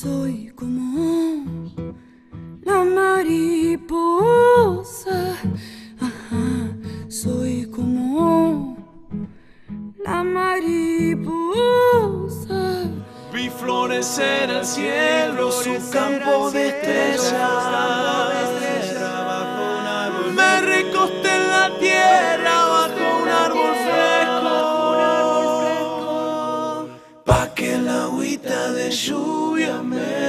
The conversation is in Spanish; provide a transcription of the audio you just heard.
soy como la mariposa. Ajá, soy como la mariposa. Vi florecer al cielo su campo de estrellas. Me recosté en la agüita de lluvia me